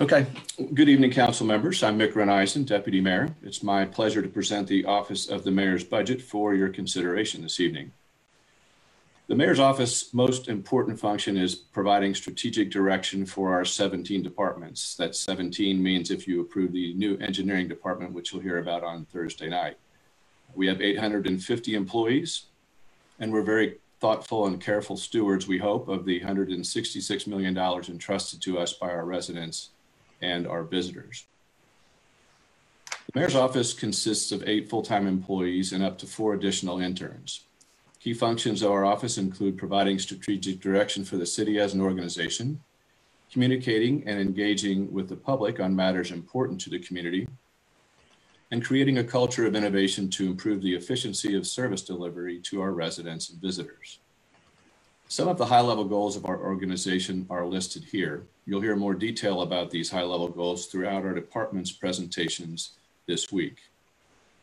Okay, good evening, council members. I'm Mick Renneisen, Deputy Mayor. It's my pleasure to present the Office of the Mayor's budget for your consideration this evening. The Mayor's Office most important function is providing strategic direction for our 17 departments. That 17 means if you approve the new engineering department, which you'll hear about on Thursday night. We have 850 employees, and we're very thoughtful and careful stewards, we hope, of the $166 million entrusted to us by our residents and our visitors. The mayor's office consists of eight full-time employees and up to four additional interns. Key functions of our office include providing strategic direction for the city as an organization, communicating and engaging with the public on matters important to the community, and creating a culture of innovation to improve the efficiency of service delivery to our residents and visitors. Some of the high level goals of our organization are listed here. You'll hear more detail about these high level goals throughout our department's presentations this week.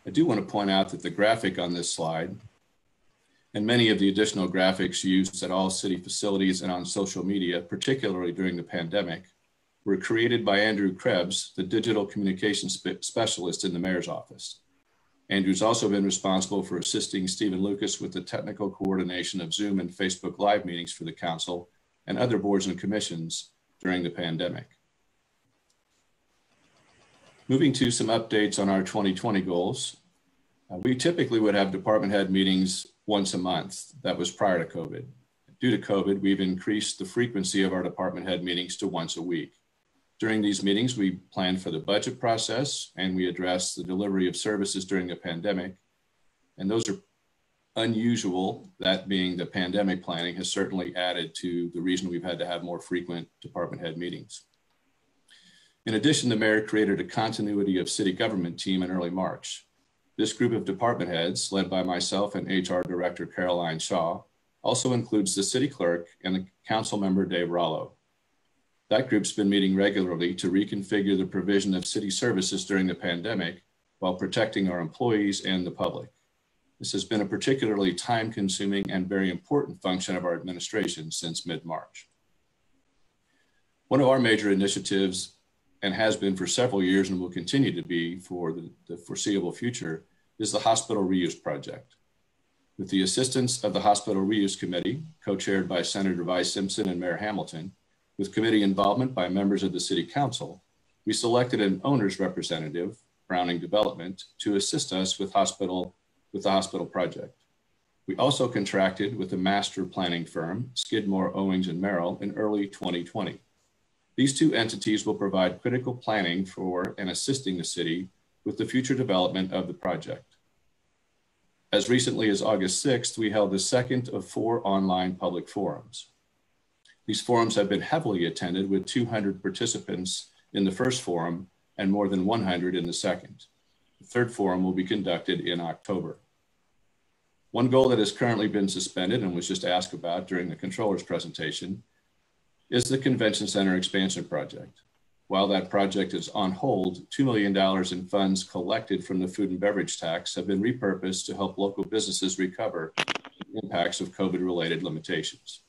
I do want to point out that the graphic on this slide and many of the additional graphics used at all city facilities and on social media, particularly during the pandemic, were created by Andrew Krebs, the digital communications spe specialist in the mayor's office. Andrew's also been responsible for assisting Stephen Lucas with the technical coordination of Zoom and Facebook Live meetings for the council and other boards and commissions during the pandemic. Moving to some updates on our 2020 goals. Uh, we typically would have department head meetings once a month. That was prior to COVID. Due to COVID, we've increased the frequency of our department head meetings to once a week. During these meetings, we plan for the budget process and we address the delivery of services during the pandemic. And those are unusual, that being the pandemic planning has certainly added to the reason we've had to have more frequent department head meetings. In addition, the mayor created a continuity of city government team in early March. This group of department heads, led by myself and HR Director Caroline Shaw, also includes the city clerk and the council member Dave Rollo. That group's been meeting regularly to reconfigure the provision of city services during the pandemic while protecting our employees and the public. This has been a particularly time consuming and very important function of our administration since mid March. One of our major initiatives, and has been for several years and will continue to be for the, the foreseeable future, is the Hospital Reuse Project. With the assistance of the Hospital Reuse Committee, co chaired by Senator Vi Simpson and Mayor Hamilton, with committee involvement by members of the City Council, we selected an owner's representative, Browning Development, to assist us with, hospital, with the hospital project. We also contracted with a master planning firm, Skidmore, Owings, and Merrill, in early 2020. These two entities will provide critical planning for and assisting the city with the future development of the project. As recently as August 6th, we held the second of four online public forums. These forums have been heavily attended with 200 participants in the first forum and more than 100 in the second. The third forum will be conducted in October. One goal that has currently been suspended and was just asked about during the controller's presentation is the convention center expansion project. While that project is on hold, $2 million in funds collected from the food and beverage tax have been repurposed to help local businesses recover the impacts of COVID related limitations.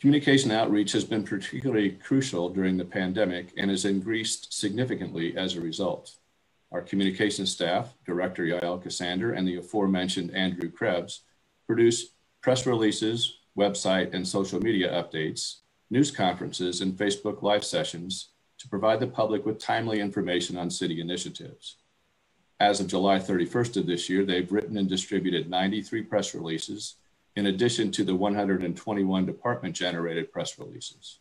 Communication outreach has been particularly crucial during the pandemic and has increased significantly as a result. Our communication staff, Director Yael Ksander and the aforementioned Andrew Krebs, produce press releases, website and social media updates, news conferences, and Facebook Live sessions to provide the public with timely information on city initiatives. As of July 31st of this year, they've written and distributed 93 press releases in addition to the 121 department generated press releases.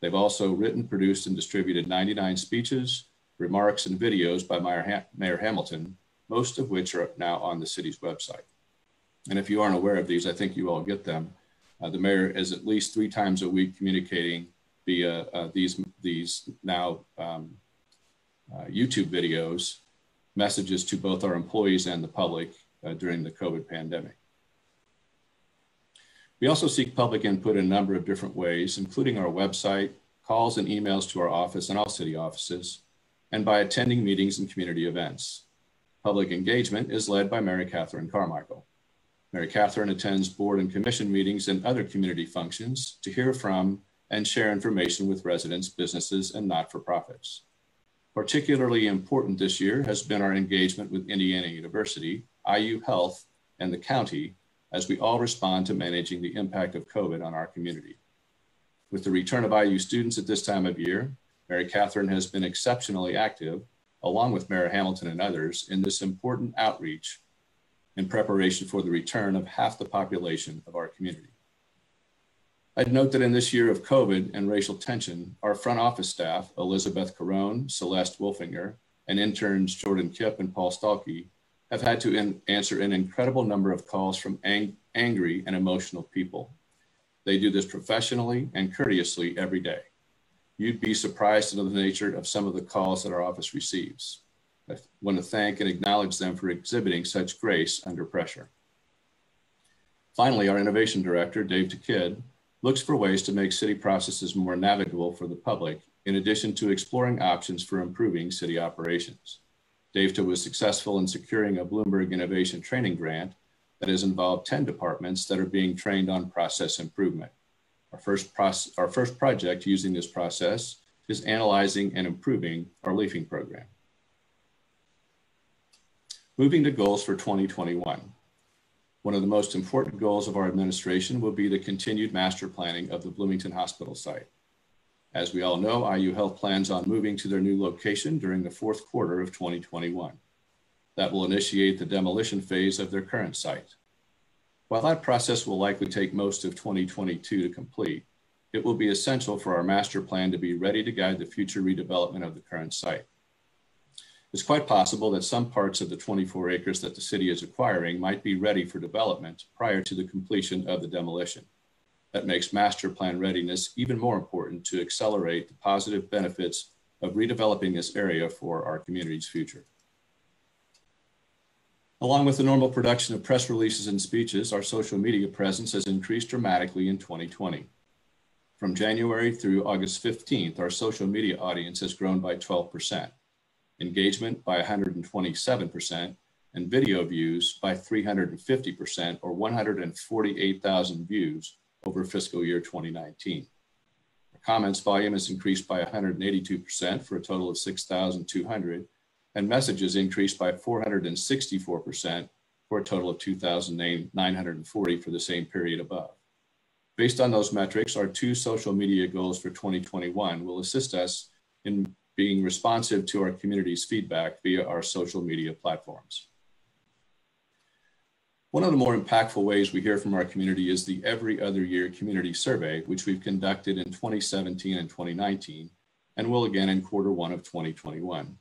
They've also written, produced, and distributed 99 speeches, remarks, and videos by Mayor, Mayor Hamilton, most of which are now on the city's website. And if you aren't aware of these, I think you all get them. Uh, the mayor is at least three times a week communicating via uh, these, these now um, uh, YouTube videos, messages to both our employees and the public uh, during the COVID pandemic. We also seek public input in a number of different ways, including our website, calls and emails to our office and all city offices, and by attending meetings and community events. Public engagement is led by Mary Catherine Carmichael. Mary Catherine attends board and commission meetings and other community functions to hear from and share information with residents, businesses, and not-for-profits. Particularly important this year has been our engagement with Indiana University, IU Health, and the county as we all respond to managing the impact of COVID on our community. With the return of IU students at this time of year, Mary Catherine has been exceptionally active, along with Mayor Hamilton and others, in this important outreach in preparation for the return of half the population of our community. I'd note that in this year of COVID and racial tension, our front office staff, Elizabeth Carone, Celeste Wolfinger, and interns Jordan Kipp and Paul Stalkey, have had to in answer an incredible number of calls from ang angry and emotional people. They do this professionally and courteously every day. You'd be surprised at the nature of some of the calls that our office receives. I want to thank and acknowledge them for exhibiting such grace under pressure. Finally, our innovation director, Dave Takid, looks for ways to make city processes more navigable for the public, in addition to exploring options for improving city operations. Dave was successful in securing a Bloomberg Innovation Training Grant that has involved 10 departments that are being trained on process improvement. Our first, our first project using this process is analyzing and improving our leafing program. Moving to goals for 2021. One of the most important goals of our administration will be the continued master planning of the Bloomington Hospital site. As we all know, IU Health plans on moving to their new location during the fourth quarter of 2021. That will initiate the demolition phase of their current site. While that process will likely take most of 2022 to complete, it will be essential for our master plan to be ready to guide the future redevelopment of the current site. It's quite possible that some parts of the 24 acres that the city is acquiring might be ready for development prior to the completion of the demolition. That makes master plan readiness even more important to accelerate the positive benefits of redeveloping this area for our community's future. Along with the normal production of press releases and speeches, our social media presence has increased dramatically in 2020. From January through August 15th, our social media audience has grown by 12%, engagement by 127%, and video views by 350% or 148,000 views over fiscal year 2019. Our comments volume has increased by 182% for a total of 6,200 and messages increased by 464% for a total of 2,940 for the same period above. Based on those metrics, our two social media goals for 2021 will assist us in being responsive to our community's feedback via our social media platforms. One of the more impactful ways we hear from our community is the Every Other Year Community Survey, which we've conducted in 2017 and 2019, and will again in quarter one of 2021.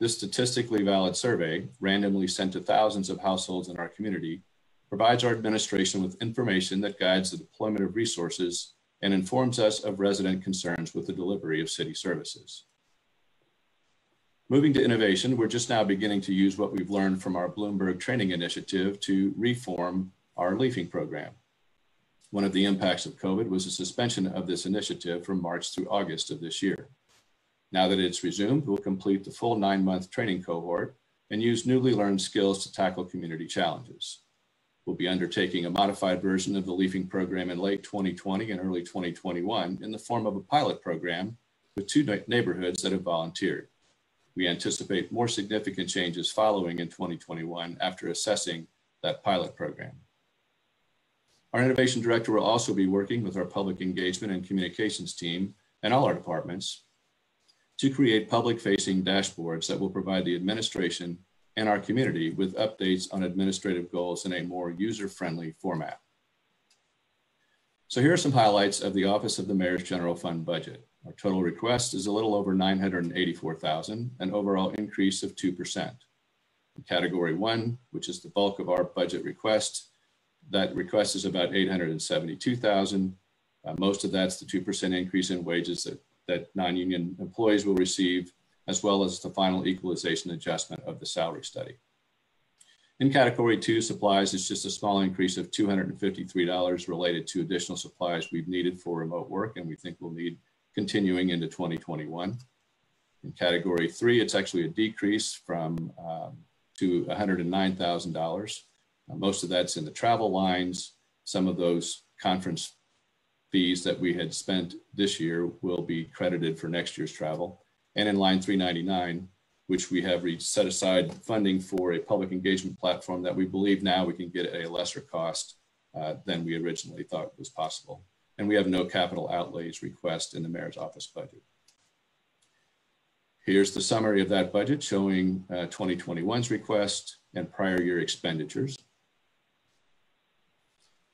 This statistically valid survey, randomly sent to thousands of households in our community, provides our administration with information that guides the deployment of resources and informs us of resident concerns with the delivery of city services. Moving to innovation, we're just now beginning to use what we've learned from our Bloomberg training initiative to reform our leafing program. One of the impacts of COVID was the suspension of this initiative from March through August of this year. Now that it's resumed, we'll complete the full nine month training cohort and use newly learned skills to tackle community challenges. We'll be undertaking a modified version of the leafing program in late 2020 and early 2021 in the form of a pilot program with two neighborhoods that have volunteered. We anticipate more significant changes following in 2021 after assessing that pilot program. Our innovation director will also be working with our public engagement and communications team and all our departments to create public facing dashboards that will provide the administration and our community with updates on administrative goals in a more user friendly format. So here are some highlights of the Office of the Mayor's General Fund budget. Our total request is a little over 984,000, an overall increase of 2%. In category one, which is the bulk of our budget request, that request is about 872,000. Uh, most of that's the 2% increase in wages that that non-union employees will receive, as well as the final equalization adjustment of the salary study. In category two, supplies it's just a small increase of $253 related to additional supplies we've needed for remote work and we think we'll need continuing into 2021. In category three, it's actually a decrease from um, to $109,000. Uh, most of that's in the travel lines, some of those conference fees that we had spent this year will be credited for next year's travel. And in line 399, which we have set aside funding for a public engagement platform that we believe now we can get at a lesser cost uh, than we originally thought was possible. And we have no capital outlays request in the mayor's office budget. Here's the summary of that budget showing uh, 2021's request and prior year expenditures.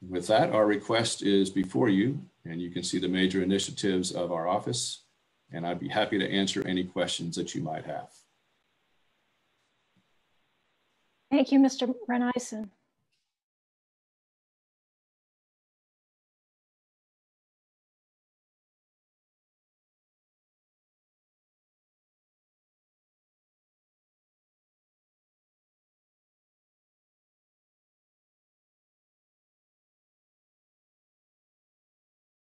With that, our request is before you, and you can see the major initiatives of our office, and I'd be happy to answer any questions that you might have. Thank you, Mr. Renneisen.